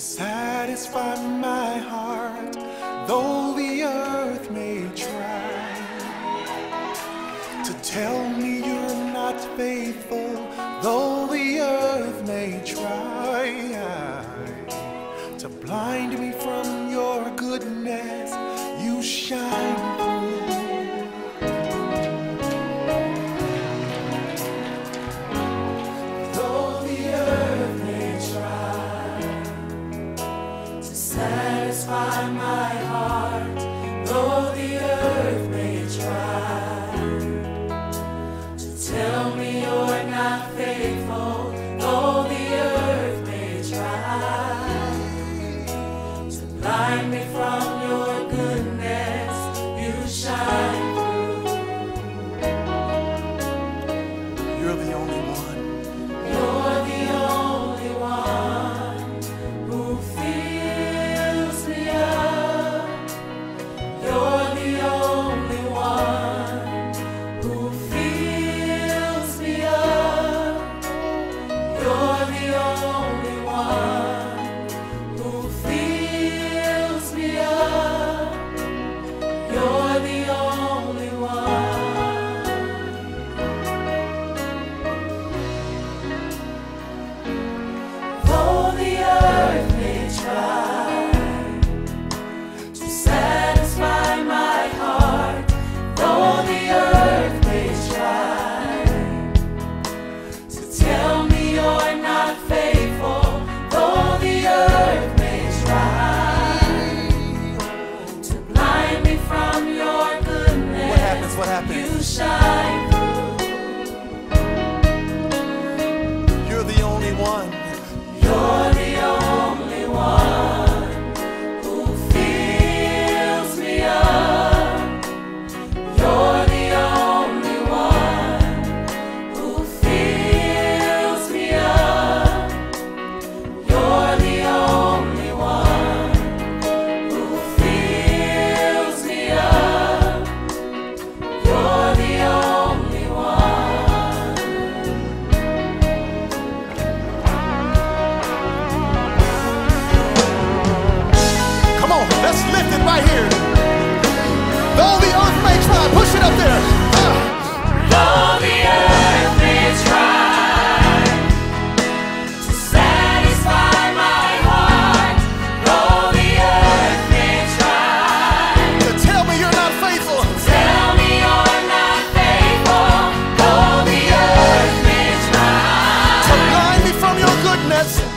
satisfy my heart, though the earth may try to tell me you're not faithful, though the earth may try to blind me from your goodness. You shine. Line me from what happened. that's